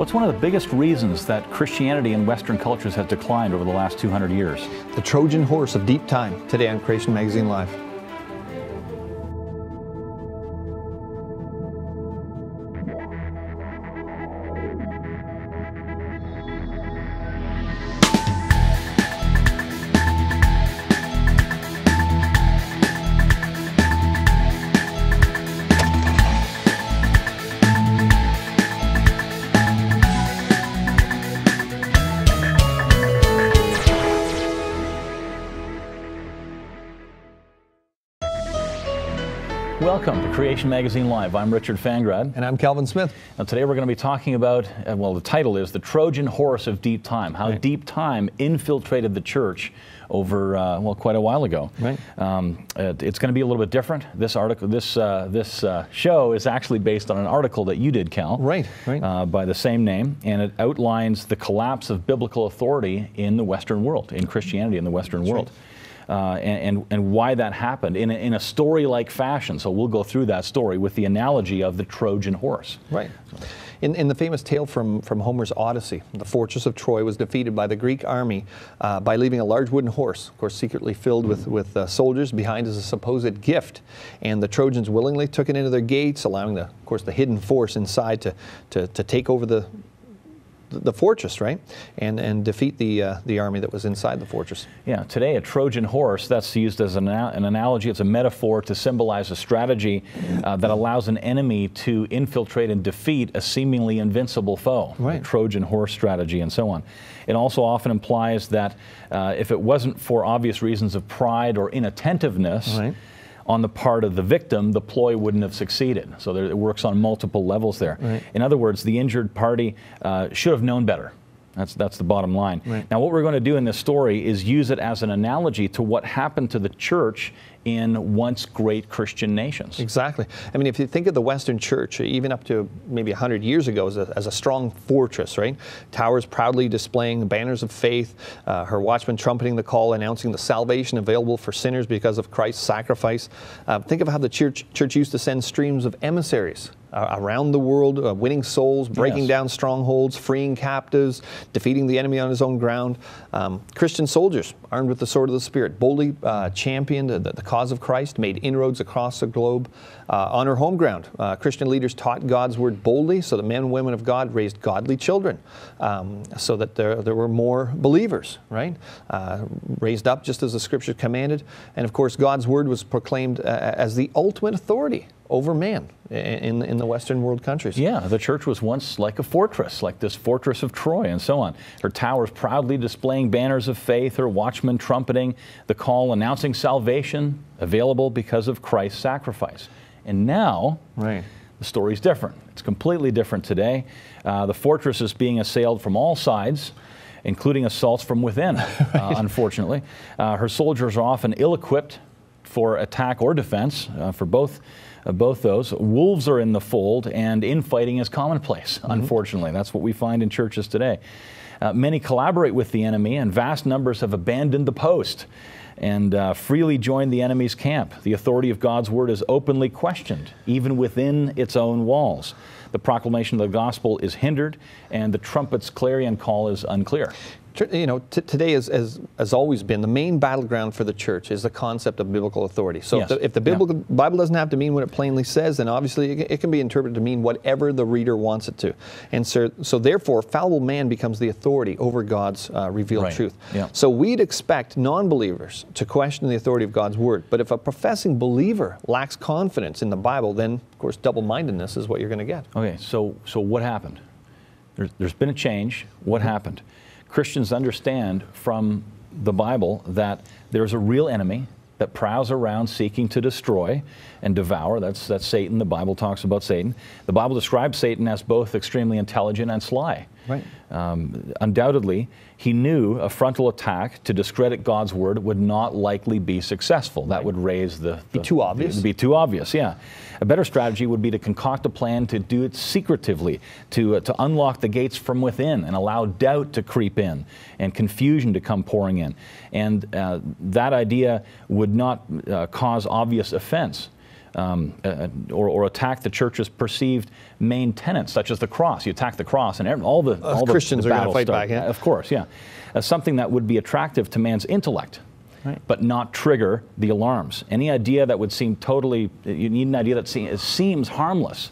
What's one of the biggest reasons that Christianity in Western cultures has declined over the last 200 years? The Trojan horse of deep time, today on Creation Magazine Live. Welcome to Creation Magazine Live. I'm Richard Fangrad. And I'm Calvin Smith. Now, today we're going to be talking about, uh, well, the title is The Trojan Horse of Deep Time, how Right. deep time infiltrated the church over, uh, well, quite a while ago. Right. Um, it- it's going to be a little bit different. This article, this, uh, this uh, show is actually based on an article that you did, Cal. Right, right. Uh, by the same name, and it outlines the collapse of biblical authority in the Western world, in Christianity in the Western world. Uh, and, and, why that happened in a, in a story like fashion. So we'll go through that story with the analogy of the Trojan horse. Right. In, in the famous tale from, from Homer's Odyssey, the fortress of Troy was defeated by the Greek army uh, by leaving a large wooden horse, of course, secretly filled with, with uh, soldiers behind as a supposed gift. And the Trojans willingly took it into their gates, allowing, the, of course, the hidden force inside to, to, to take over the, the fortress, right? And, and defeat the, uh, the army that was inside the fortress. Yeah, today a Trojan horse, that's used as an, an analogy, it's a metaphor to symbolize a strategy uh, that allows an enemy to infiltrate and defeat a seemingly invincible foe. Right. Trojan horse strategy and so on. It also often implies that uh, if it wasn't for obvious reasons of pride or inattentiveness, Right. On the part of the victim, the ploy wouldn't have succeeded. So there, it works on multiple levels there. Right. In other words, the injured party uh, should have known better. That's, that's the bottom line. Right. Now, what we're going to do in this story is use it as an analogy to what happened to the church in once great Christian nations. Exactly. I mean, if you think of the Western Church, even up to maybe 100 years ago, as a, as a strong fortress, right? Towers proudly displaying banners of faith, uh, her watchmen trumpeting the call, announcing the salvation available for sinners because of Christ's sacrifice. Uh, think of how the church, church used to send streams of emissaries. Uh, around the world, uh, winning souls, breaking Yes. down strongholds, freeing captives, defeating the enemy on his own ground. Um, Christian soldiers, armed with the sword of the Spirit, boldly uh, championed the, the cause of Christ, made inroads across the globe. Uh, on her home ground, uh, Christian leaders taught God's word boldly so the men and women of God raised godly children, um, so that there, there were more believers, right? Uh, raised up just as the scripture commanded. And of course, God's word was proclaimed uh, as the ultimate authority over man in, in the Western world countries. Yeah, the church was once like a fortress, like this fortress of Troy and so on. Her towers proudly displaying banners of faith, her watchmen trumpeting the call announcing salvation available because of Christ's sacrifice. And now, Right. the story's different. It's completely different today. Uh, the fortress is being assailed from all sides, including assaults from within, uh, unfortunately. Uh, her soldiers are often ill equipped for attack or defense, uh, for both. Uh, both those. Wolves are in the fold, and infighting is commonplace, unfortunately. That's what we find in churches today. Uh, many collaborate with the enemy, and vast numbers have abandoned the post and uh, freely joined the enemy's camp. The authority of God's word is openly questioned, even within its own walls. The proclamation of the gospel is hindered, and the trumpet's clarion call is unclear. You know, t- today has, has, has always been the main battleground for the church is the concept of biblical authority. So Yes. if the, if the Yeah. Bible doesn't have to mean what it plainly says, then obviously it, can- be interpreted to mean whatever the reader wants it to. And so, so therefore, fallible man becomes the authority over God's uh, revealed Right. truth. Yeah. So we'd expect non-believers to question the authority of God's word. But if a professing believer lacks confidence in the Bible, then of course double-mindedness is what you're going to get. Okay, so, so what happened? There's, there's been a change. What happened? Christians understand from the Bible that there's a real enemy that prowls around seeking to destroy and devour. That's, that's Satan. The Bible talks about Satan. The Bible describes Satan as both extremely intelligent and sly. Right. Um, undoubtedly, he knew a frontal attack to discredit God's word would not likely be successful. That would raise the, Be too obvious. Be too obvious. Yeah. A better strategy would be to concoct a plan to do it secretively, to uh, to unlock the gates from within and allow doubt to creep in and confusion to come pouring in, and uh, that idea would not uh, cause obvious offense. Um, uh, or, or, attack the church's perceived main tenets, such as the cross. You attack the cross, and all the all Christians the, the are going to fight start. back. Yeah? Of course, yeah. Uh, something that would be attractive to man's intellect. Right. But not trigger the alarms. Any idea that would seem totally, you need an idea that seems harmless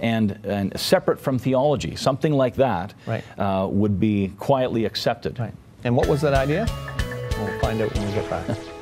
and, and separate from theology, something like that right. uh, would be quietly accepted. Right. And what was that idea? We'll find out when we get back.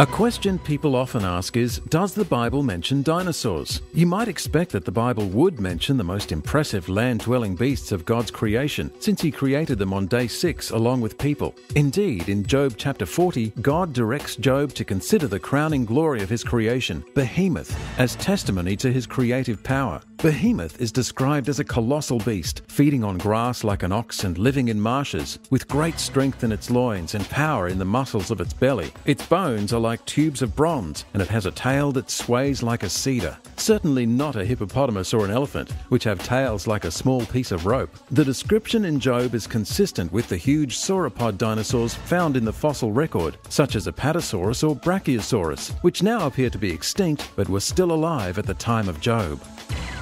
A question people often ask is Does the Bible mention dinosaurs? You might expect that the Bible would mention the most impressive land dwelling beasts of God's creation, since He created them on day six along with people. Indeed, in Job chapter 40, God directs Job to consider the crowning glory of His creation, Behemoth, as testimony to His creative power. Behemoth is described as a colossal beast, feeding on grass like an ox and living in marshes, with great strength in its loins and power in the muscles of its belly. Its bones are like tubes of bronze, and it has a tail that sways like a cedar. Certainly not a hippopotamus or an elephant, which have tails like a small piece of rope. The description in Job is consistent with the huge sauropod dinosaurs found in the fossil record, such as Apatosaurus or Brachiosaurus, which now appear to be extinct but were still alive at the time of Job.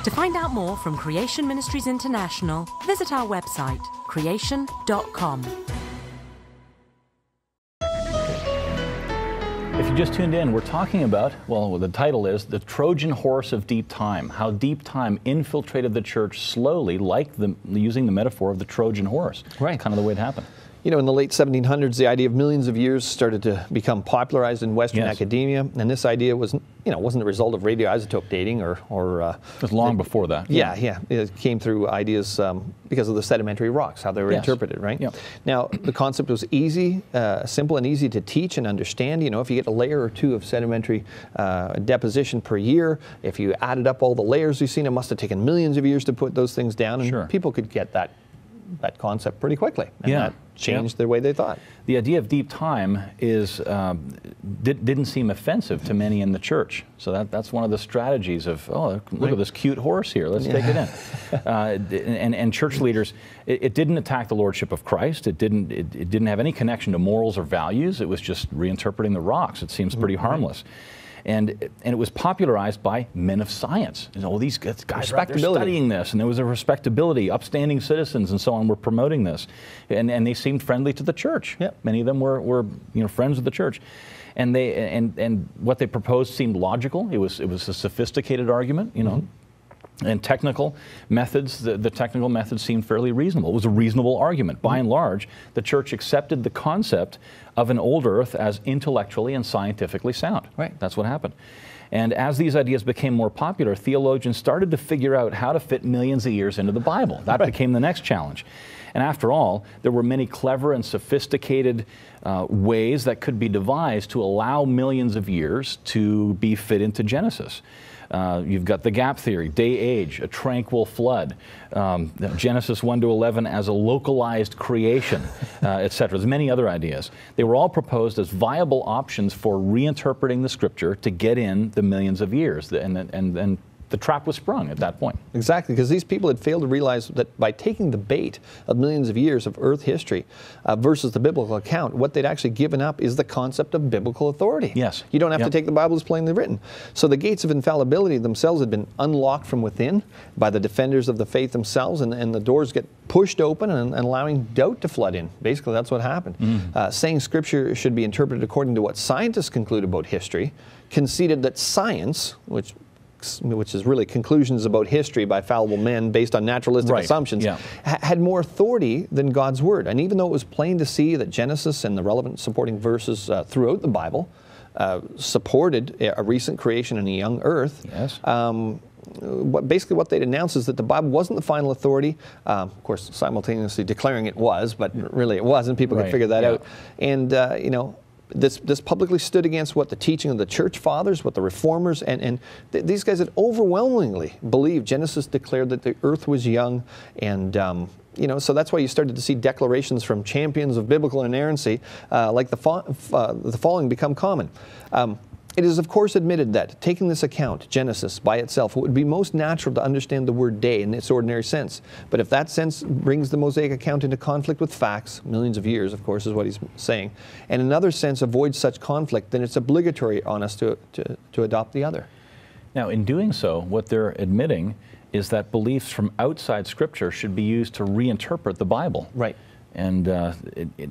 To find out more from Creation Ministries International, visit our website, creation.com. If you just tuned in, we're talking about, well, the title is The Trojan Horse of Deep Time, how deep time infiltrated the church slowly, like the, using the metaphor of the Trojan horse. Right. Kind of the way it happened. You know, in the late 1700s, the idea of millions of years started to become popularized in Western yes. academia, and this idea was, you know, wasn't a result of radioisotope dating or, or uh, it was long it, before that. Yeah, yeah, it came through ideas um, because of the sedimentary rocks, how they were yes. interpreted, right? Yep. Now, the concept was easy, uh, simple, and easy to teach and understand. You know, if you get a layer or two of sedimentary uh, deposition per year, if you added up all the layers you've seen, it must have taken millions of years to put those things down, and sure. people could get that that concept pretty quickly. And yeah. that changed yeah. the way they thought. The idea of deep time is um, did, not seem offensive to many in the church. So that, that's one of the strategies of oh look right. at this cute horse here. Let's yeah. take it in. uh, and, and church leaders, it, it, didn't attack the lordship of Christ. It didn't it, it, didn't have any connection to morals or values. It was just reinterpreting the rocks. It seems pretty mm-hmm. harmless and and it was popularized by men of science. You know, all these guys are studying this, and there was a respectability, upstanding citizens, and so on were promoting this, and and they seemed friendly to the church. Yep. Many of them were were you know friends of the church. And they and and what they proposed seemed logical. It was it was a sophisticated argument, you know, mm-hmm and technical methods, the, the, technical methods seemed fairly reasonable. It was a reasonable argument. By and large, the church accepted the concept of an old earth as intellectually and scientifically sound. Right. That's what happened. And as these ideas became more popular, theologians started to figure out how to fit millions of years into the Bible. That right. became the next challenge. And after all, there were many clever and sophisticated uh, ways that could be devised to allow millions of years to be fit into Genesis. Uh, you've got the gap theory, day age, a tranquil flood, um, Genesis 1 to 11 as a localized creation, uh, etc. There's many other ideas. They were all proposed as viable options for reinterpreting the scripture to get in the millions of years. And, and, and the trap was sprung at that point. Exactly, because these people had failed to realize that by taking the bait of millions of years of Earth history uh, versus the biblical account, what they'd actually given up is the concept of biblical authority. Yes. You don't have yep. to take the Bible as plainly written. So the gates of infallibility themselves had been unlocked from within by the defenders of the faith themselves, and, and the doors get pushed open and, and, allowing doubt to flood in. Basically, that's what happened. Mm. Uh, saying Scripture should be interpreted according to what scientists conclude about history conceded that science, which which is really conclusions about history by fallible men based on naturalistic right. assumptions, yeah. ha- had more authority than God's word. And even though it was plain to see that Genesis and the relevant supporting verses uh, throughout the Bible uh, supported a recent creation in a young earth, yes. Um, what, basically what they'd announced is that the Bible wasn't the final authority. Um, of course, simultaneously declaring it was, but really it wasn't. People right. could figure that yeah. out. And uh, you know, this, this publicly stood against what the teaching of the church fathers, what the reformers, and, and th- these guys had overwhelmingly believed. Genesis declared that the earth was young, and um, you know, so that's why you started to see declarations from champions of biblical inerrancy, uh, like the, fo- uh, the following, become common. Um, It is, of course, admitted that, taking this account, Genesis, by itself, it would be most natural to understand the word day in its ordinary sense. But if that sense brings the Mosaic account into conflict with facts, millions of years, of course, is what he's saying, and another sense avoids such conflict, then it's obligatory on us to, to, to adopt the other. Now, in doing so, what they're admitting is that beliefs from outside Scripture should be used to reinterpret the Bible. Right. And uh, it, it,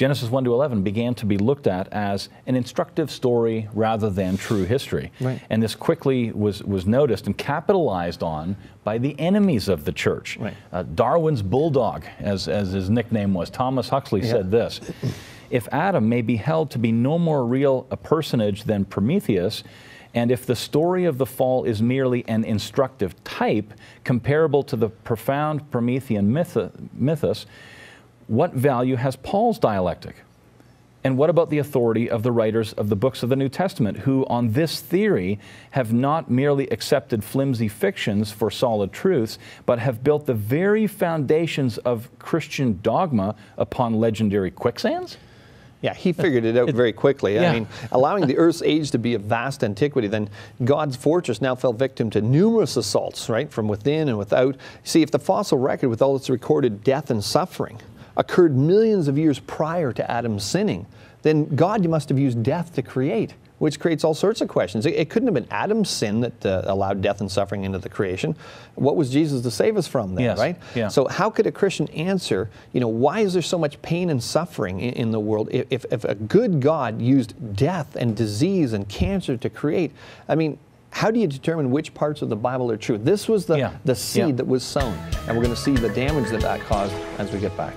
Genesis 1 to 11 began to be looked at as an instructive story rather than true history. Right. And this quickly was, was noticed and capitalized on by the enemies of the church. Right. Uh, Darwin's bulldog, as, as his nickname was, Thomas Huxley, Yeah. said this If Adam may be held to be no more real a personage than Prometheus, and if the story of the fall is merely an instructive type comparable to the profound Promethean myth- mythos, what value has Paul's dialectic? And what about the authority of the writers of the books of the New Testament, who, on this theory, have not merely accepted flimsy fictions for solid truths, but have built the very foundations of Christian dogma upon legendary quicksands? Yeah, he figured it out very quickly. Yeah. I mean, allowing the Earth's age to be of vast antiquity, then God's fortress now fell victim to numerous assaults, right, from within and without. See, if the fossil record, with all its recorded death and suffering, occurred millions of years prior to Adam's sinning, then God must have used death to create, which creates all sorts of questions. It, it couldn't have been Adam's sin that uh, allowed death and suffering into the creation. What was Jesus to save us from then, Yes, right? yeah. So how could a Christian answer, you know, why is there so much pain and suffering in, in the world if, if, if a good God used death and disease and cancer to create? I mean, how do you determine which parts of the Bible are true? This was the, Yeah, the seed yeah. that was sown, and we're going to see the damage that that caused as we get back.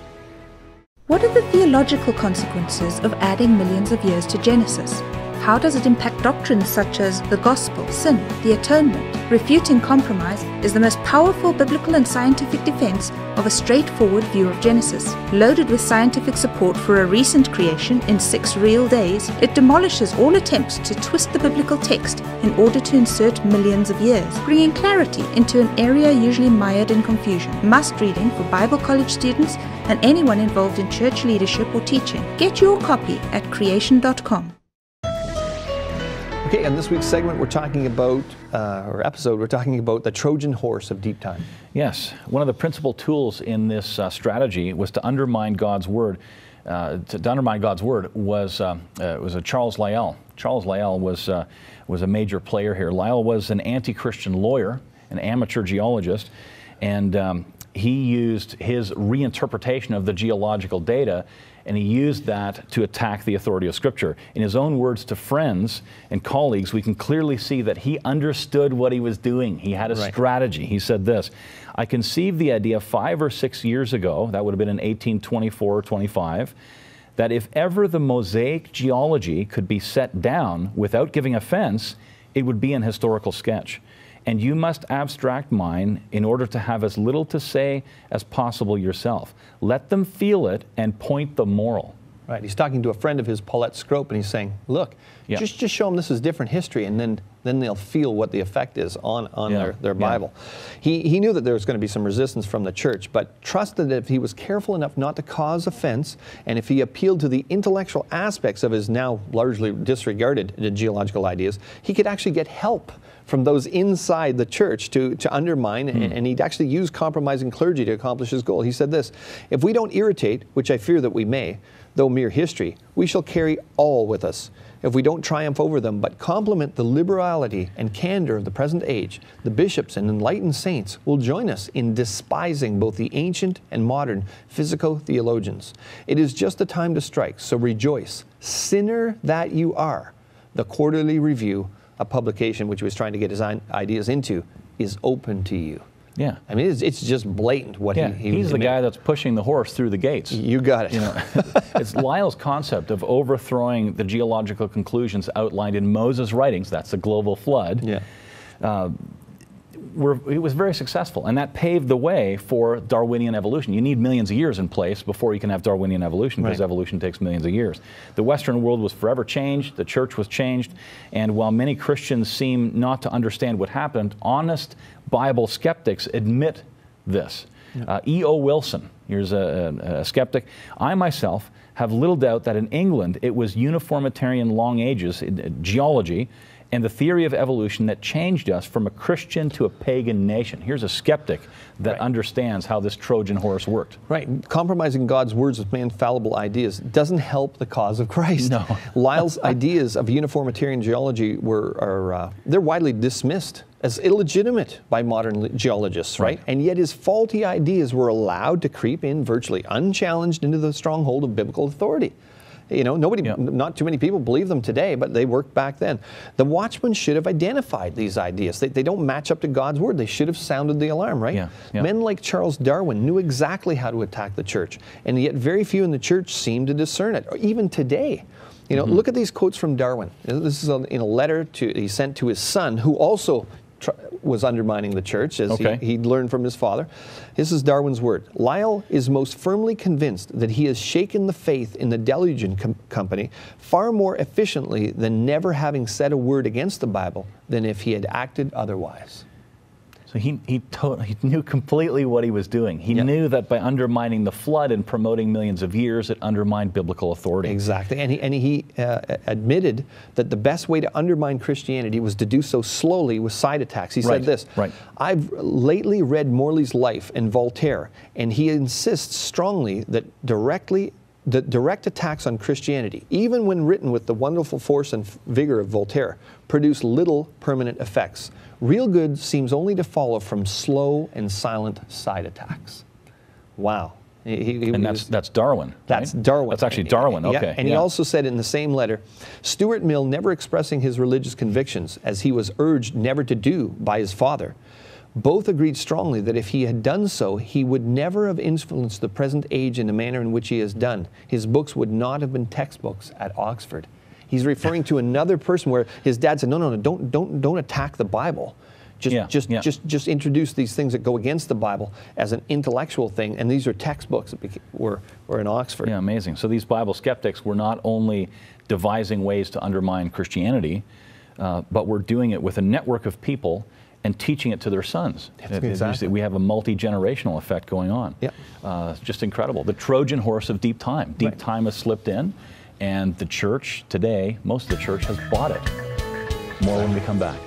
What are the theological consequences of adding millions of years to Genesis? How does it impact doctrines such as the gospel, sin, the atonement? Refuting compromise is the most powerful biblical and scientific defense of a straightforward view of Genesis. Loaded with scientific support for a recent creation in six real days, it demolishes all attempts to twist the biblical text in order to insert millions of years, bringing clarity into an area usually mired in confusion. Must reading for Bible college students and anyone involved in church leadership or teaching. Get your copy at creation.com. Okay, in this week's segment, we're talking about, uh, or episode, we're talking about the Trojan horse of deep time. Yes, one of the principal tools in this uh, strategy was to undermine God's word. Uh, to, to undermine God's word was um, uh, was a Charles Lyell. Charles Lyell was uh, was a major player here. Lyell was an anti-Christian lawyer, an amateur geologist, and um, he used his reinterpretation of the geological data and he used that to attack the authority of Scripture. In his own words to friends and colleagues, we can clearly see that he understood what he was doing. He had a Right. strategy. He said this I conceived the idea five or six years ago, that would have been in 1824 or 25, that if ever the Mosaic geology could be set down without giving offense, it would be an historical sketch. And you must abstract mine in order to have as little to say as possible yourself. Let them feel it and point the moral. Right. He's talking to a friend of his, Poulett Scrope, and he's saying, "Look, Yeah. just just show them this is different history, and then then they'll feel what the effect is on on Yeah, their, their yeah. Bible." He he knew that there was going to be some resistance from the church, but trusted that if he was careful enough not to cause offense, and if he appealed to the intellectual aspects of his now largely disregarded geological ideas, he could actually get help from those inside the church to, to undermine, and, and he'd actually use compromising clergy to accomplish his goal. He said this If we don't irritate, which I fear that we may, though mere history, we shall carry all with us. If we don't triumph over them, but compliment the liberality and candor of the present age, the bishops and enlightened saints will join us in despising both the ancient and modern physico theologians. It is just the time to strike, so rejoice, sinner that you are. The quarterly review, a publication which he was trying to get his ideas into, is open to you. Yeah. I mean, it's, it's just blatant what Yeah, he, he he's the guy that's pushing the horse through the gates. You got it. You know, it's Lyell's concept of overthrowing the geological conclusions outlined in Moses' writings. That's the global flood. yeah. Uh, Were, it was very successful, and that paved the way for Darwinian evolution. You need millions of years in place before you can have Darwinian evolution, because Right. evolution takes millions of years. The Western world was forever changed, the church was changed, and while many Christians seem not to understand what happened, honest Bible skeptics admit this. Uh, E.O. Wilson, here's a, a, a skeptic. I myself have little doubt that in England it was uniformitarian long ages, in, uh, geology, and the theory of evolution that changed us from a Christian to a pagan nation. Here's a skeptic that Right. understands how this Trojan horse worked. Right. Compromising God's words with man's fallible ideas doesn't help the cause of Christ. No. Lyell's ideas of uniformitarian geology were are uh, they're widely dismissed as illegitimate by modern geologists, right? Right. And yet his faulty ideas were allowed to creep in virtually unchallenged into the stronghold of biblical authority. You know, nobody, yeah. not too many people believe them today, but they worked back then. The watchmen should have identified these ideas. They, they don't match up to God's word. They should have sounded the alarm, right? Yeah, yeah. Men like Charles Darwin knew exactly how to attack the church, and yet very few in the church seem to discern it, or even today. You know, mm-hmm. look at these quotes from Darwin. This is in a letter to, he sent to his son, who also was undermining the church, as Okay. he, he'd learned from his father. This is Darwin's word. Lyell is most firmly convinced that he has shaken the faith in the Delusion com- company far more efficiently than never having said a word against the Bible than if he had acted otherwise. So he, he, he knew completely what he was doing. He Yeah. knew that by undermining the flood and promoting millions of years, it undermined biblical authority. Exactly. And he, and he uh, admitted that the best way to undermine Christianity was to do so slowly with side attacks. He Right, said this right. I've lately read Morley's Life and Voltaire, and he insists strongly that directly. That direct attacks on Christianity, even when written with the wonderful force and vigor of Voltaire, produce little permanent effects. Real good seems only to follow from slow and silent side attacks. Wow. He- he- he and was- that's, that's Darwin. that's right? Darwin. That's actually Darwin, Yeah, okay. And he yeah. also said in the same letter Stuart Mill, never expressing his religious convictions, as he was urged never to do by his father, both agreed strongly that if he had done so, he would never have influenced the present age in the manner in which he has done. His books would not have been textbooks at Oxford. He's referring to another person where his dad said, No, no, no, don't, don't, don't attack the Bible. Just, Yeah, just, yeah. just, just introduce these things that go against the Bible as an intellectual thing, and these are textbooks that were, were in Oxford. Yeah, amazing. So these Bible skeptics were not only devising ways to undermine Christianity, uh, but were doing it with a network of people and teaching it to their sons. Exactly. We have a multi generational effect going on. Yeah. Uh, just incredible. The Trojan horse of deep time. Deep Right. time has slipped in, and the church today, most of the church has bought it. More when we come back.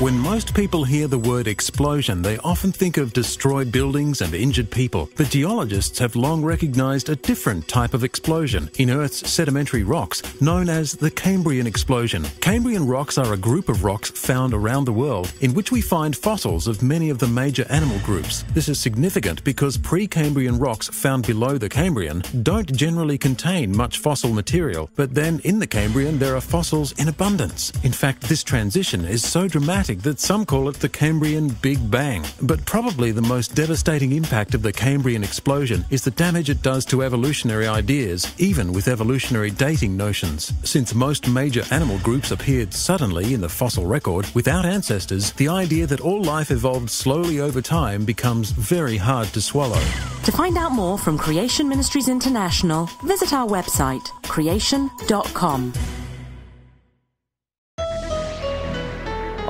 When most people hear the word explosion, they often think of destroyed buildings and injured people. But geologists have long recognized a different type of explosion in Earth's sedimentary rocks, known as the Cambrian explosion. Cambrian rocks are a group of rocks found around the world in which we find fossils of many of the major animal groups. This is significant because pre-Cambrian rocks found below the Cambrian don't generally contain much fossil material, but then in the Cambrian there are fossils in abundance. In fact, this transition is so dramatic that some call it the Cambrian Big Bang. But probably the most devastating impact of the Cambrian explosion is the damage it does to evolutionary ideas, even with evolutionary dating notions. Since most major animal groups appeared suddenly in the fossil record without ancestors, the idea that all life evolved slowly over time becomes very hard to swallow. To find out more from Creation Ministries International, visit our website, creation.com.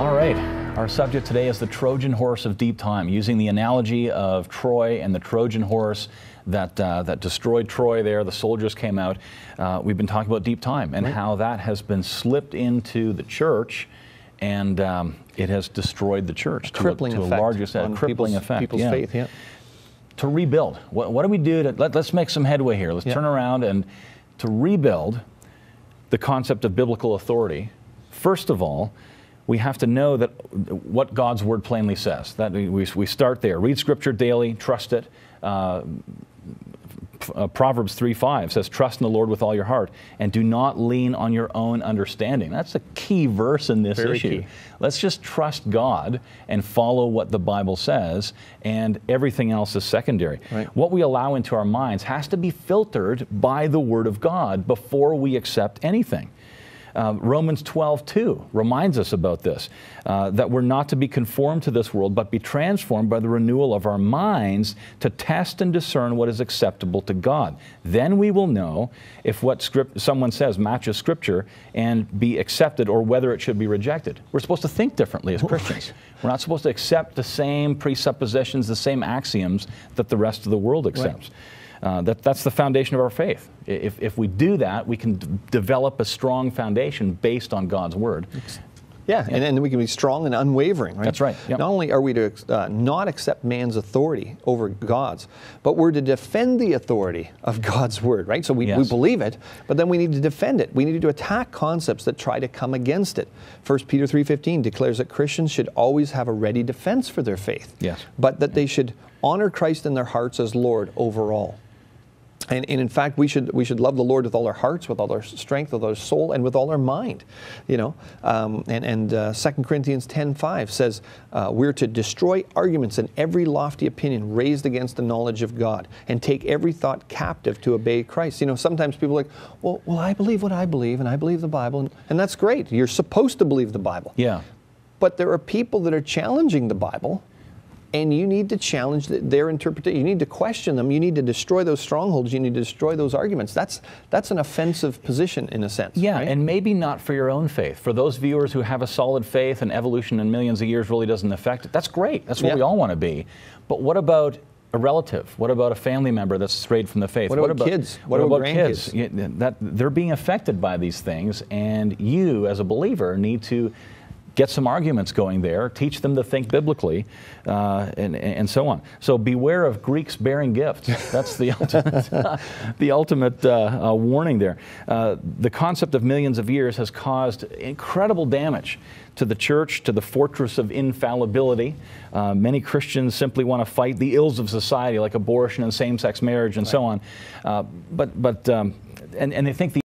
All right. Our subject today is the Trojan horse of deep time, using the analogy of Troy and the Trojan horse that, uh, that destroyed Troy there. The soldiers came out. Uh, we've been talking about deep time and how that has been slipped into the church and um, it has destroyed the church to, crippling a, to a large extent. a crippling people's, effect. people's yeah. faith. Yeah. To rebuild. What, what do we do to, let, let's make some headway here. Let's Yeah. turn around and to rebuild the concept of biblical authority, first of all, we have to know that what God's word plainly says. That we, we start there. Read Scripture daily, trust it. Uh, uh, Proverbs 3 5 says, Trust in the Lord with all your heart and do not lean on your own understanding. That's a key verse in this Very issue. key. Let's just trust God and follow what the Bible says, and everything else is secondary. Right. What we allow into our minds has to be filtered by the Word of God before we accept anything. Uh, Romans 12, 2 reminds us about this uh, that we're not to be conformed to this world, but be transformed by the renewal of our minds to test and discern what is acceptable to God. Then we will know if what script, someone says matches Scripture and be accepted or whether it should be rejected. We're supposed to think differently as Christians. We're not supposed to accept the same presuppositions, the same axioms that the rest of the world accepts. Uh, that, that's the foundation of our faith. If, if we do that, we can d- develop a strong foundation based on God's Word. Yeah, and then we can be strong and unwavering, right? That's right, yep. Not only are we to uh, not accept man's authority over God's, but we're to defend the authority of God's word, right? So we, we believe it, but then we need to defend it. We need to attack concepts that try to come against it. 1 Peter 3.15 declares that Christians should always have a ready defense for their faith. Yes. But that they should honor Christ in their hearts as Lord over all. And, and in fact, we should we should love the Lord with all our hearts, with all our strength, with all our soul, and with all our mind. You know, um, and and uh, 2 Corinthians 10:5 says uh, we're to destroy arguments and every lofty opinion raised against the knowledge of God, and take every thought captive to obey Christ. You know, sometimes people are like, well, well, I believe what I believe, and I believe the Bible, and, and that's great. You're supposed to believe the Bible. Yeah. But there are people that are challenging the Bible, and you need to challenge their interpretation. You need to question them. You need to destroy those strongholds. You need to destroy those arguments. That's that's an offensive position in a sense. Yeah, right? and maybe not for your own faith. For those viewers who have a solid faith and evolution in millions of years really doesn't affect it, that's great. That's what Yeah. we all want to be. But what about a relative? What about a family member that's strayed from the faith? What about kids? What about kids? Yeah, That they're being affected by these things, and you, as a believer, need to get some arguments going there, teach them to think biblically, uh, and, and so on. So beware of Greeks bearing gifts. That's the ultimate, the ultimate uh, uh, warning there. Uh, the concept of millions of years has caused incredible damage to the church, to the fortress of infallibility. Uh, many Christians simply want to fight the ills of society, like abortion and same-sex marriage and so on. Uh, but but um, and, and they think the